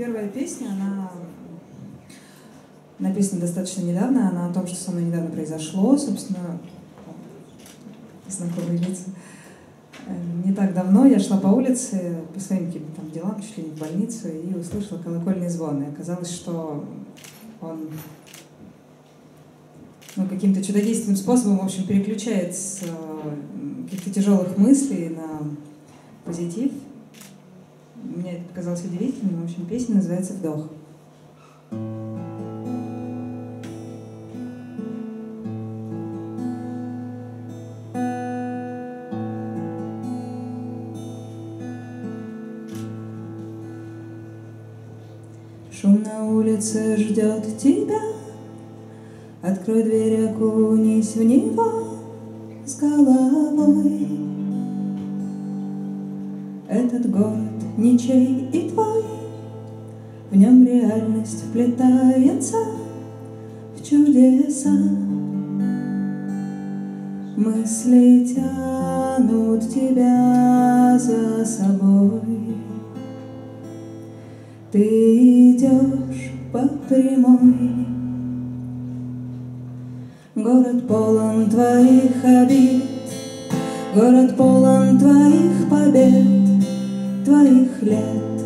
первая песня, она написана достаточно недавно, она о том, что со мной недавно произошло, собственно, знакомые лица. Э, не так давно я шла по улице по своим каким-то там делам, чуть ли не в больницу, и услышала колокольный звон. И оказалось, что он ну, каким-то чудодейственным способом, в общем, переключает с э, каких-то тяжелых мыслей на позитив. Мне это показалось удивительным. В общем, песня называется «Вдох». Шум на улице ждет тебя, Открой дверь, окунись в него с головой. Ничей и твой, В нем реальность вплетается в чудеса. Мысли тянут тебя за собой. Ты идешь по прямой, Город полон твоих обид, Город полон твоих побед, твоих лет.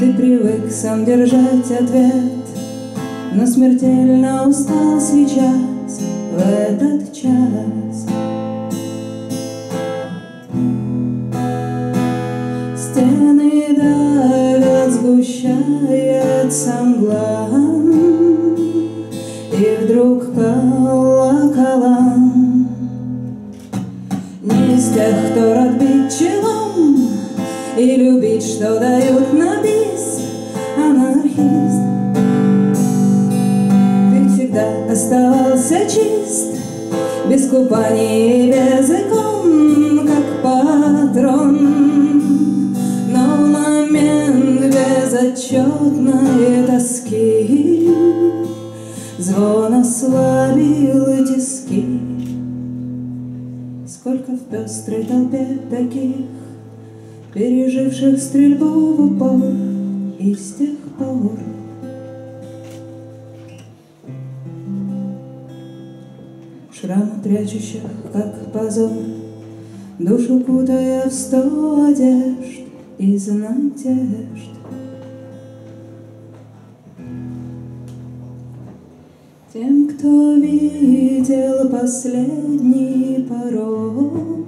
Ты привык сам держать ответ, Но смертельно устал сейчас, в этот час. Стены давят, сгущается мгла, тех, кто рад бить челом И любить, что дают на бис Анархист Ты всегда оставался чист Без купаний и без икон, как патрон. Но в момент безотчетной тоски Звон ослабил пестрой толпе таких Переживших стрельбу в упор И с тех пор. Шрамы прячущих, как позор Душу кутая в сто одежд Из надежд кто видел последний порог,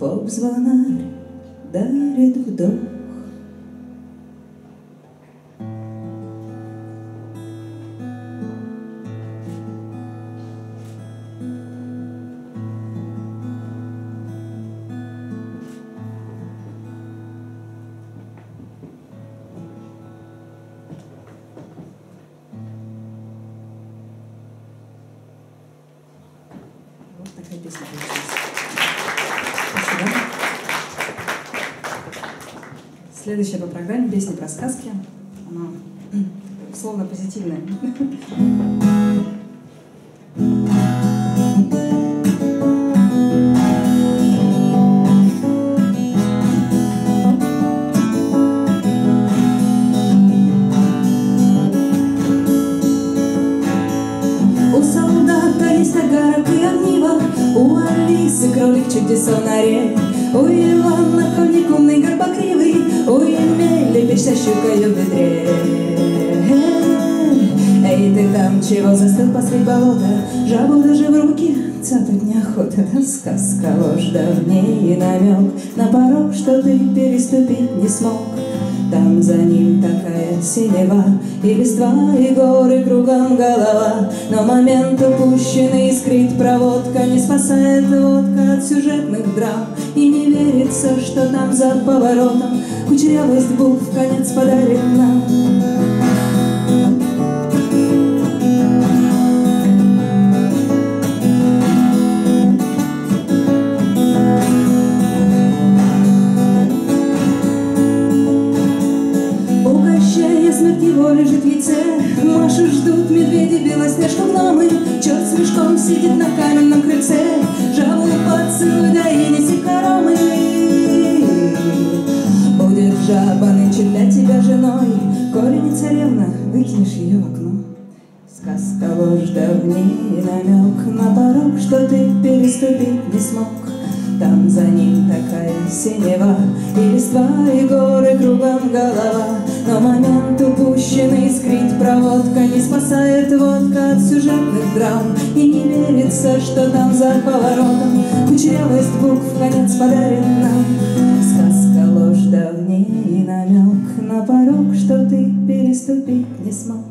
Поп-звонарь дарит вдох. Песня получилась. Спасибо. Следующая по программе песня про сказки. Она условно позитивная. чудеса на У Ивана хомяк умный горбокривый, печь со щукою в ведре. Эй, ты там чего застыл посредь болота, Жабу даже в руки цапать неохота. Да сказка ложь давней и намек На порог, что ты переступить не смог. Там за ним такая синева И листва, и горы кругом голова. Но момент упущенный искрит проводка Не спасает водка от сюжетных драм. И не верится, что там за поворотом Кучерявость букв конец подарит нам смерть его лежит в яйце Машу ждут медведи, белоснежка в намы Черт с мешком сидит на каменном крыльце. Жабу поцелуй, да и неси карамы Будет жаба нынче для тебя женой. Коли не царевна, выкинешь ее в окно. Сказка ложь давний намек На порог, что ты переступить не смог. Там за ним такая синева И листва, и горы кругом голова. Но момент упущенный, скрыть проводка Не спасает водка от сюжетных драм. И не верится, что там за поворотом Кучерявость букв конец подарит нам. Сказка ложь давней намек На порог, что ты переступить не смог.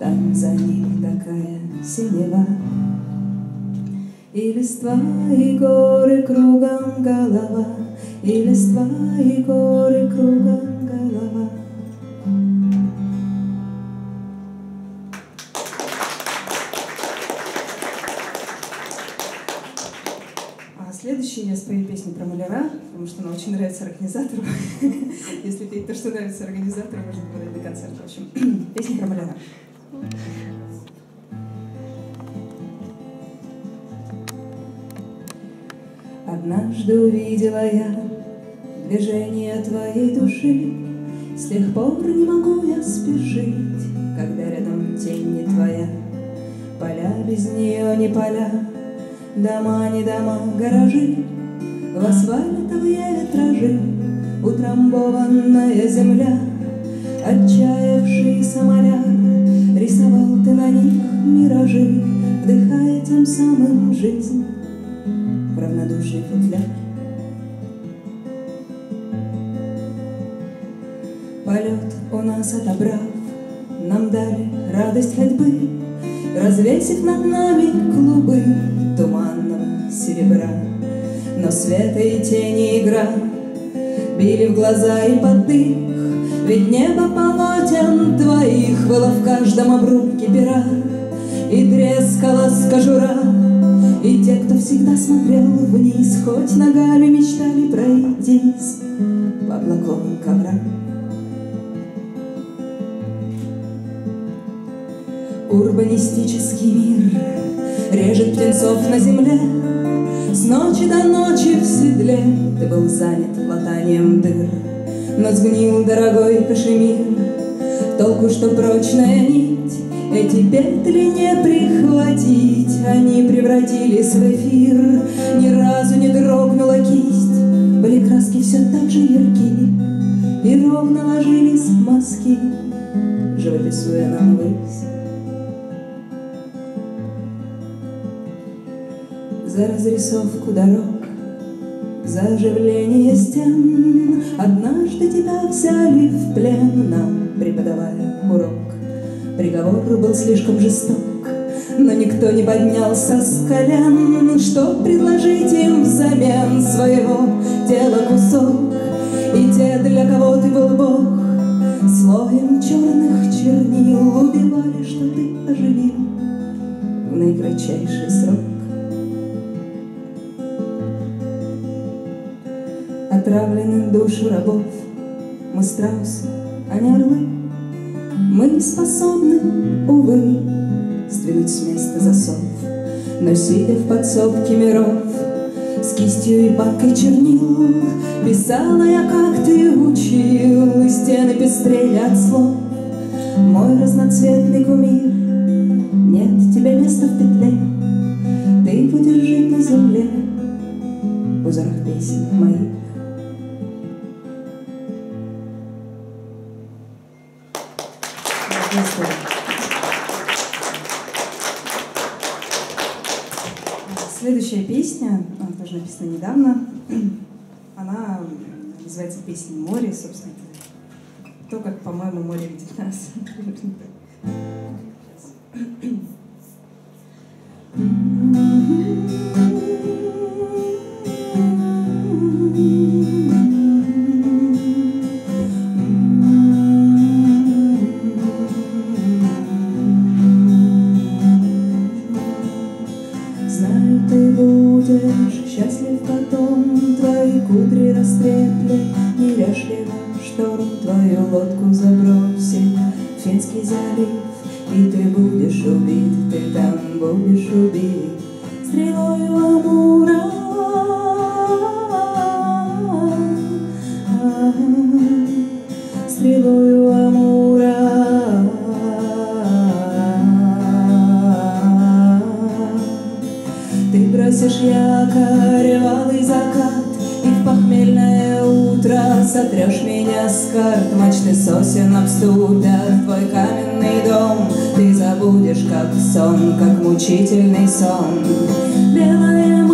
Там за ним такая синева и листва, и горы кругом голова, И листва, и горы кругом голова. А следующий я спою песню про маляра, потому что она очень нравится организатору. Если петь то, что нравится организатору, можно подать до концерта. В общем, песня про маляра. Однажды увидела я движение твоей души, С тех пор не могу я спешить, когда рядом тень не твоя. Поля без нее не поля, дома не дома, гаражи, В асфальтовые витражи утрамбованная земля, Отчаявшийся маляр, рисовал ты на них миражи, Вдыхая тем самым жизнь равнодушный футляр. Полет у нас отобрав, нам дали радость ходьбы, Развесив над нами клубы туманного серебра. Но света и тени игра били в глаза и под дых, Ведь небо полотен твоих было в каждом обрубке пера, И трескалась кожура и те, кто всегда смотрел вниз, Хоть ногами мечтали пройтись по облаковым коврам. Урбанистический мир режет птенцов на земле, С ночи до ночи в седле ты был занят латанием дыр, Но сгнил дорогой кашемир, толку, что прочная нить эти петли не прихватить, они превратились в эфир. Ни разу не дрогнула кисть, были краски все так же яркие, И ровно ложились мазки, живописуя нам высь. За разрисовку дорог, за оживление стен Однажды тебя взяли в плен, нам преподавая урок. Приговор был слишком жесток, но никто не поднялся с колен, Что предложить им взамен своего тела кусок. И те, для кого ты был Бог, слоем черных чернил Убивали, что ты оживил в наикратчайший срок. Отравлены души рабов, мы страусы, а не орлы, мы не способны, увы, Сдвинуть с места засов, Но, сидя в подсобке миров, С кистью и банкой чернил, Писала я, как ты учил, И стены пестрели от слов. Мой разноцветный кумир, Нет тебе места в петле, Ты будешь жить на земле В узорах песен моих. Следующая песня, она тоже написана недавно, она называется «Песня море», собственно, то, как, по-моему, море видит нас. Знаю, ты будешь счастлив потом, Твои кудри растреплет неряшливо Шторм твою лодку забросит Финский залив, И ты будешь убит, ты там будешь убит. Стрелою Амура. Ты бросишь якорь в алый закат И в похмельное утро сотрешь меня с карт. Мачты сосен обступят твой каменный дом Ты забудешь, как сон, как мучительный сон. Белая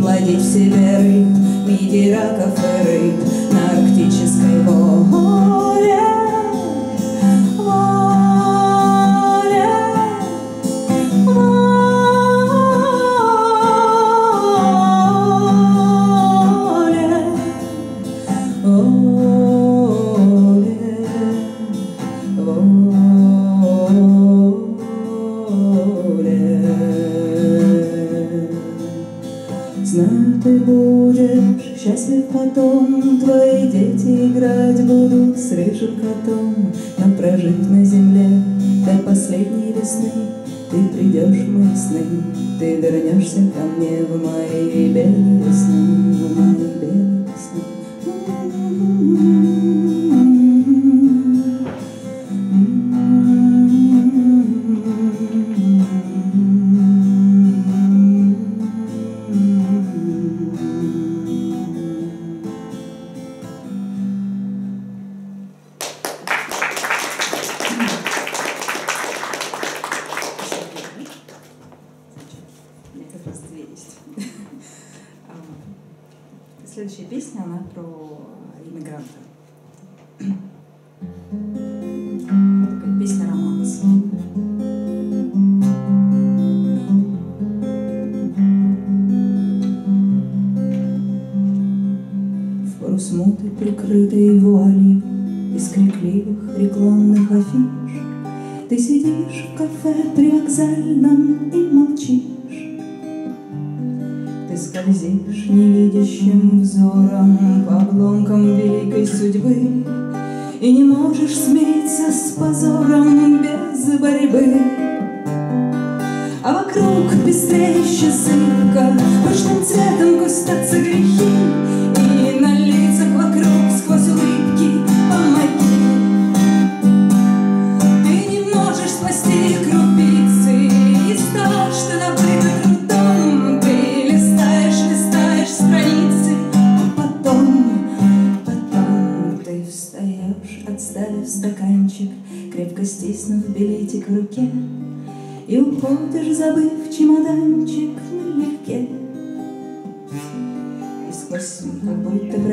плодить в себе рыб, миди и рыб на арктической воле. потом Твои дети играть будут с рыжим котом Но прожив на земле до последней весны Ты придешь в мои сны, ты вернешься ко мне в мои белые сны, в мои белые сны. ноты, прикрытые вуалью Из крикливых рекламных афиш. Ты сидишь в кафе при вокзальном и молчишь. Ты скользишь невидящим взором По обломкам великой судьбы И не можешь смеяться с позором без борьбы. А вокруг пестреющая сыпка Пышным цветом кусок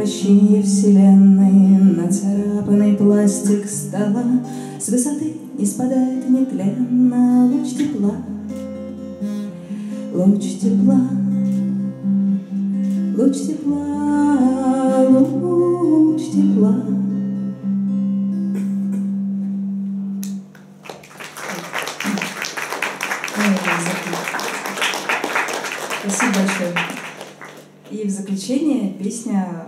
прощи вселенной Нацарапанный пластик стола. С высоты не спадает нетленно Луч тепла, луч тепла. Луч тепла, луч тепла. Спасибо большое. И в заключение песня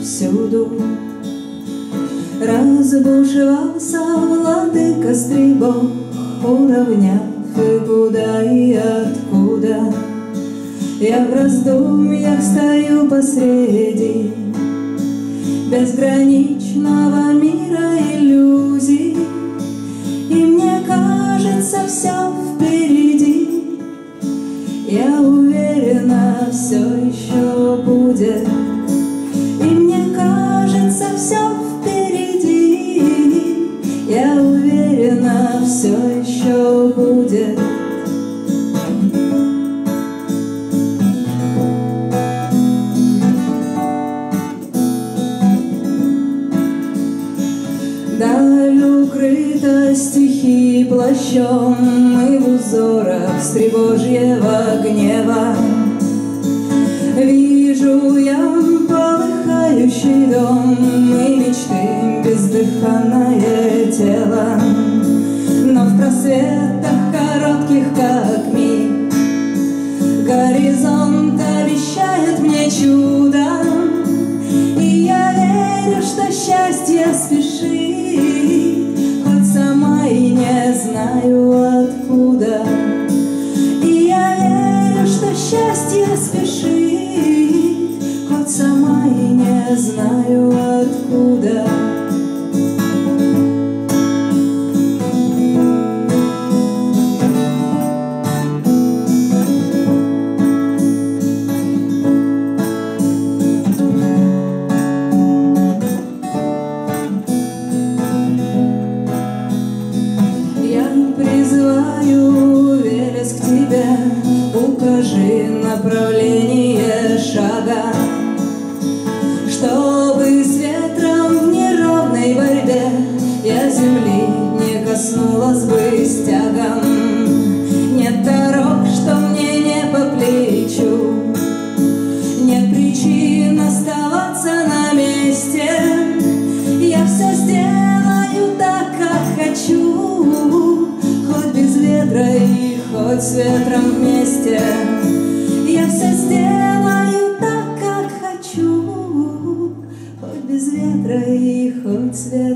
повсюду Разбушевался владыка стрибок Уравняв и куда и откуда. Я в раздумьях стою посреди Безграничного мира иллюзий И мне кажется все впереди. Я уверена, все еще будет горизонт обещает мне чудо. хоть с ветром вместе. Я все сделаю так, как хочу, хоть без ветра и хоть с ветром.